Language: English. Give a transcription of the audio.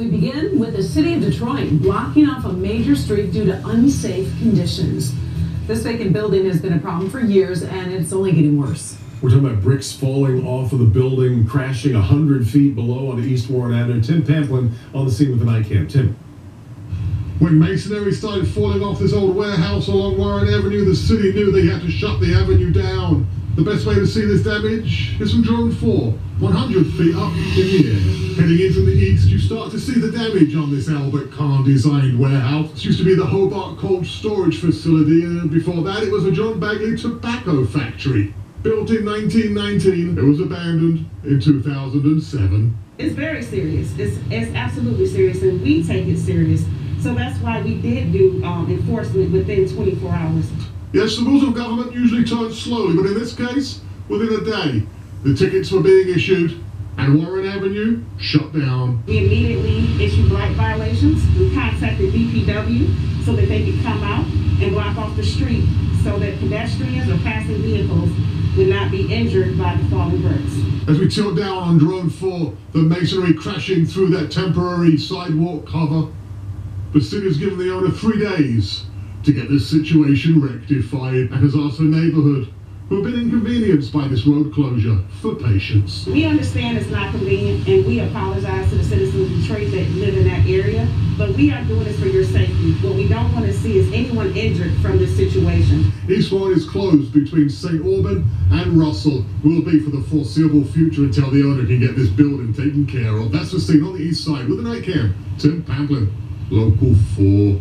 We begin with the city of Detroit blocking off a major street due to unsafe conditions. This vacant building has been a problem for years and it's only getting worse. We're talking about bricks falling off of the building, crashing 100 feet below on East Warren Avenue. Tim Pamplin on the scene with an iCam. Tim. When masonry started falling off this old warehouse along Warren Avenue, the city knew they had to shut the avenue down. The best way to see this damage is from drone 4, 100 feet up in the air. Heading in from the east, you start to see the damage on this Albert Kahn designed warehouse. This used to be the Hobart Cold Storage Facility, and before that it was a John Bagley tobacco factory. Built in 1919, it was abandoned in 2007. It's very serious. It's, it's absolutely serious, and we take it serious. So that's why we did do um, enforcement within 24 hours. Yes, the rules of government usually turn slowly, but in this case, within a day, the tickets were being issued and Warren Avenue shut down. We immediately issued blight violations. We contacted DPW so that they could come out and block off the street so that pedestrians or passing vehicles would not be injured by the falling bricks. As we tilt down on drone 4, the masonry crashing through that temporary sidewalk cover, the city has given the owner three days to get this situation rectified and has asked the neighborhood who have been inconvenienced by this road closure for patience. We understand it's not convenient and we apologize to the citizens of Detroit that live in that area, but we are doing this for your safety. What we don't want to see is anyone injured from this situation. East Warren is closed between St. Aubin and Russell. Will be for the foreseeable future until the owner can get this building taken care of. That's the scene on the east side with the night cam. Tim Pamplin, Local 4.